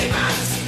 demons